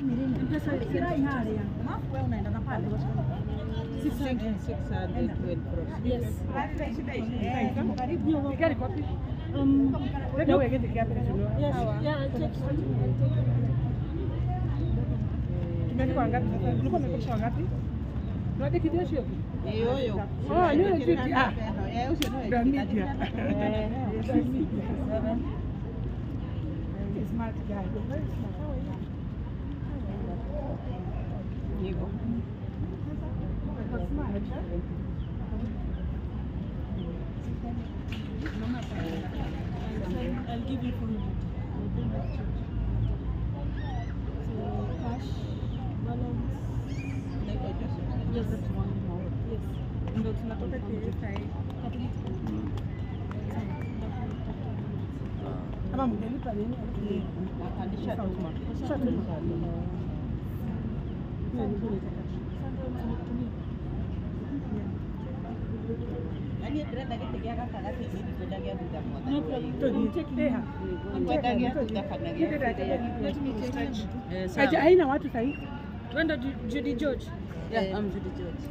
Mpesa kirai harĩa. Wewe unaenda na pale. 600. 600 Yes. Um, wewe gete kia pesa ndio. yes. Yeah, I'll take I'll ngapi sasa? Ulikuwa umekosha ngapi? Unadai kidio sio? Hiyo hiyo. Oh, ni ile. Ah. Eh, usio Ndio media. Eh, Smart guy. Very smart. I'll give you So cash balance. Like I just yes, that's one more. Yes. Ndio tunatoka KFI. Kama mgelipa nini? Napandisha tu. Sasa tunataka. Ndio tunataka. Haina watu sahihi. Twende Ju- Judy George. Yeah, I'm Judy George.